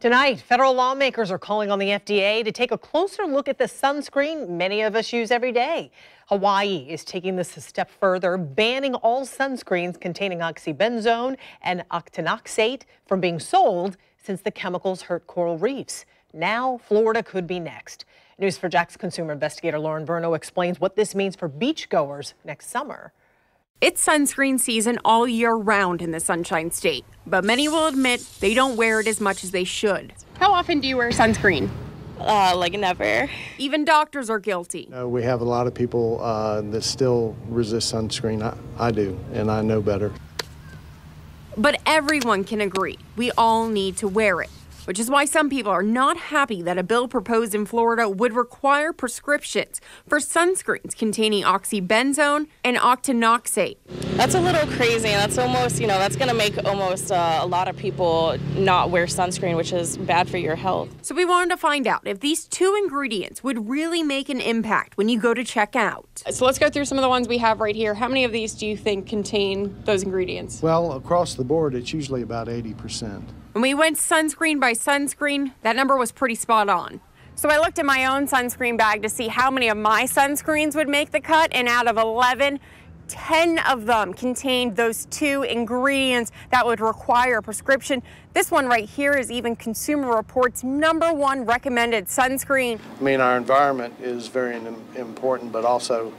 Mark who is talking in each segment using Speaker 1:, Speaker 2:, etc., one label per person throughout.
Speaker 1: Tonight, federal lawmakers are calling on the FDA to take a closer look at the sunscreen many of us use every day. Hawaii is taking this a step further, banning all sunscreens containing oxybenzone and octinoxate from being sold since the chemicals hurt coral reefs. Now, Florida could be next. News4JAX consumer investigator Lauren Verno explains what this means for beachgoers next summer.
Speaker 2: It's sunscreen season all year round in the Sunshine State, but many will admit they don't wear it as much as they should.
Speaker 3: How often do you wear sunscreen?
Speaker 4: Uh, like never.
Speaker 2: Even doctors are guilty.
Speaker 5: Uh, we have a lot of people uh, that still resist sunscreen. I, I do, and I know better.
Speaker 2: But everyone can agree we all need to wear it which is why some people are not happy that a bill proposed in Florida would require prescriptions for sunscreens containing oxybenzone and octinoxate.
Speaker 4: That's a little crazy. That's almost, you know, that's going to make almost uh, a lot of people not wear sunscreen, which is bad for your health.
Speaker 2: So we wanted to find out if these two ingredients would really make an impact when you go to check out.
Speaker 3: So let's go through some of the ones we have right here. How many of these do you think contain those ingredients?
Speaker 5: Well, across the board, it's usually about 80%.
Speaker 2: When we went sunscreen by sunscreen, that number was pretty spot on.
Speaker 3: So I looked at my own sunscreen bag to see how many of my sunscreens would make the cut, and out of 11, 10 of them contained those two ingredients that would require a prescription. This one right here is even Consumer Reports' number one recommended sunscreen.
Speaker 5: I mean, our environment is very important, but also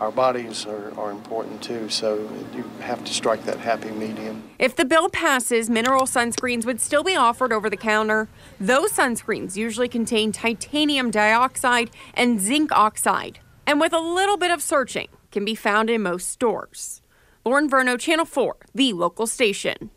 Speaker 5: our bodies are, are important too, so you have to strike that happy medium.
Speaker 2: If the bill passes, mineral sunscreens would still be offered over the counter. Those sunscreens usually contain titanium dioxide and zinc oxide, and with a little bit of searching, can be found in most stores. Lauren Verno, Channel 4, the local station.